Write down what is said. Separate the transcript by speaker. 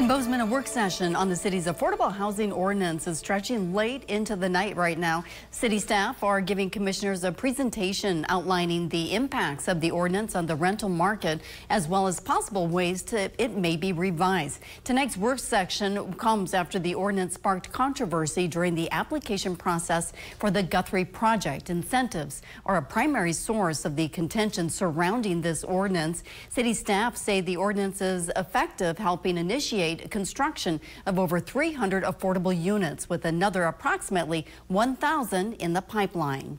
Speaker 1: In Bozeman, a work session on the city's affordable housing ordinance is stretching late into the night right now. City staff are giving commissioners a presentation outlining the impacts of the ordinance on the rental market, as well as possible ways to it may be revised. Tonight's work session comes after the ordinance sparked controversy during the application process for the Guthrie project. Incentives are a primary source of the contention surrounding this ordinance. City staff say the ordinance is effective helping initiate construction of over 300 affordable units with another approximately 1,000 in the pipeline.